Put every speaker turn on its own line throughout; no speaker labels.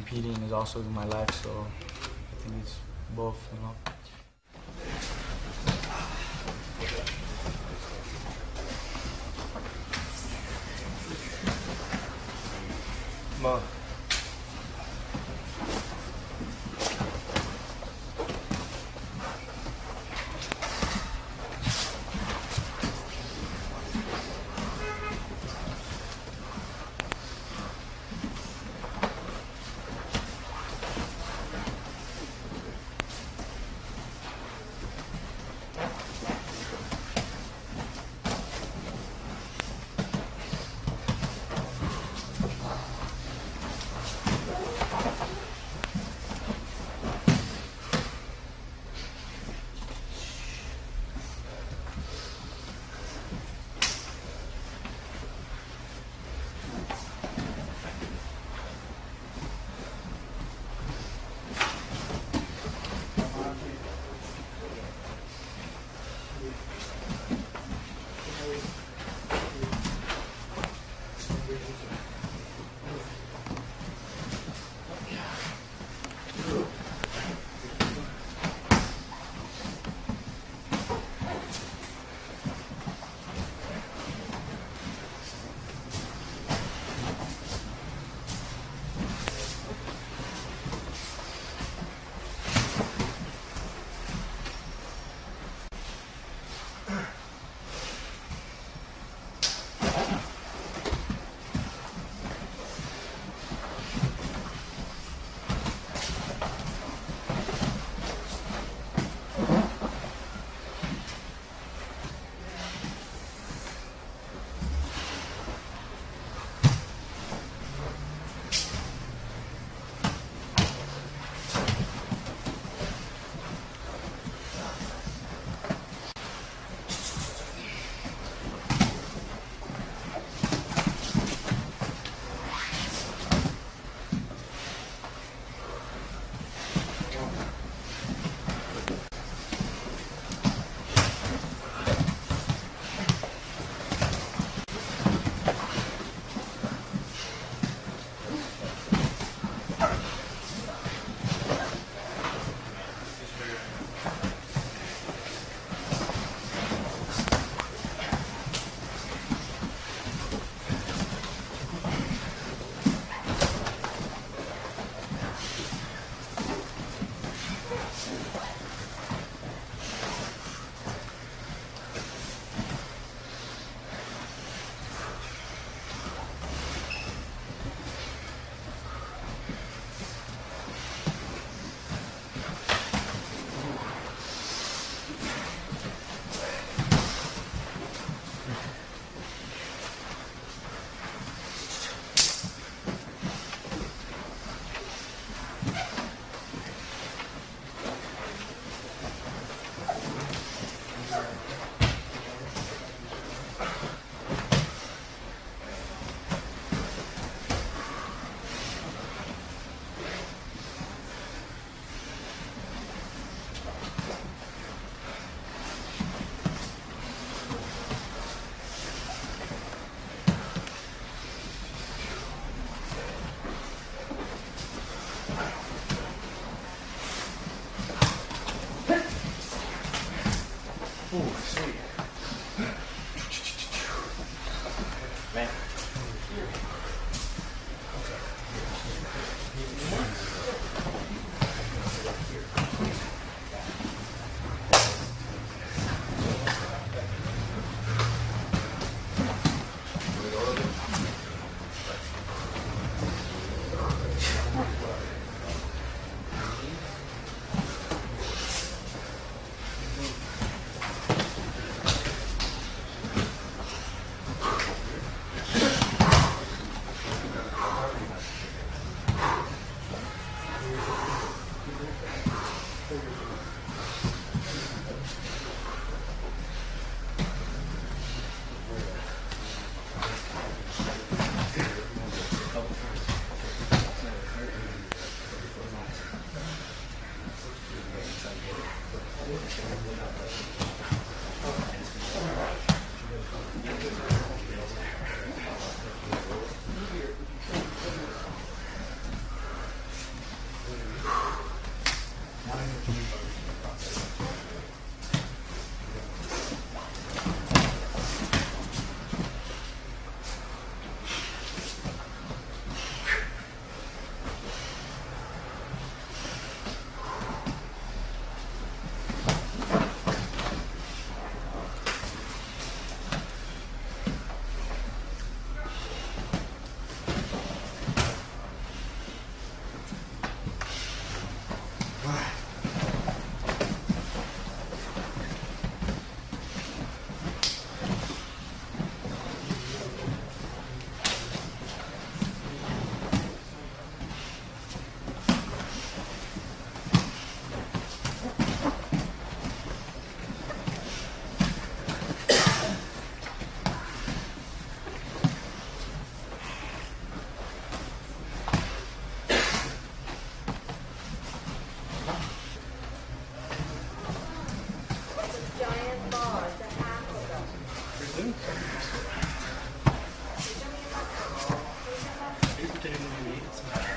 competing is also in my life, so I think it's both, you know.
Mo.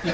How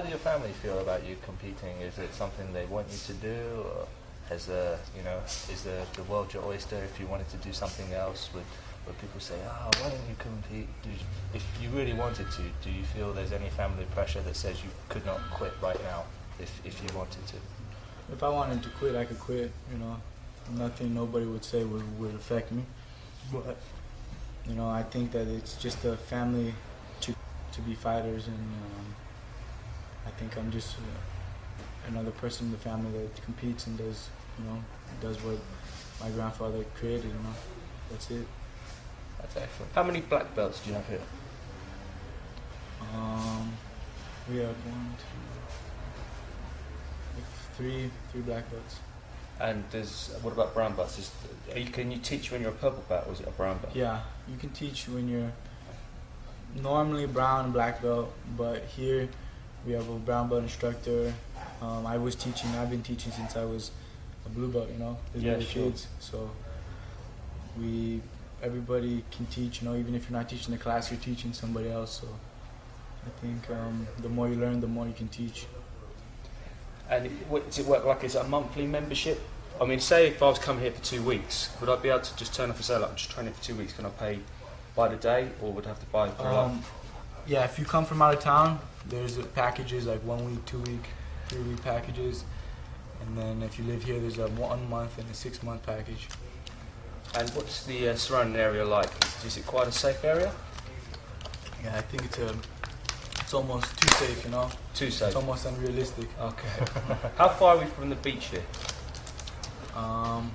do your family feel about you competing? Is it something they want you to do, or has the you know is the the world your oyster? If you wanted to do something else, would would people say, "Ah, why don't you compete?" If you really wanted to, do you feel there's any family pressure that says you could not quit right now if if you wanted to?
If I wanted to quit, I could quit. You know, nothing nobody would say would, would affect me. But you know, I think that it's just a family to to be fighters, and um, I think I'm just uh, another person in the family that competes and does you know does what my grandfather created. You know, that's it.
That's excellent. How many black belts do you have here?
Um, we have one, two, three, three black belts.
And there's what about brown belts? Is, are you, can you teach when you're a purple belt, or is it a brown belt?
Yeah, you can teach when you're normally brown and black belt, but here we have a brown belt instructor. Um, I was teaching. I've been teaching since I was a blue belt. You know, there's
Yeah, sure.
kids. So we, everybody can teach. You know, even if you're not teaching the class, you're teaching somebody else. So I think um, the more you learn, the more you can teach.
And it, does it work like? Is it a monthly membership? I mean, say if I was coming here for two weeks, would I be able to just turn up and say, like, I'm just training for two weeks, can I pay by the day, or would I have to buy life?
Um, yeah, if you come from out of town, there's packages like one week, two week, three week packages, and then if you live here, there's a one month and a six month package.
And what's the uh, surrounding area like? Is, is it quite a safe area?
Yeah, I think it's a, it's almost too safe, you know.
Too safe.
It's almost unrealistic.
Okay. How far are we from the beach here?
Um,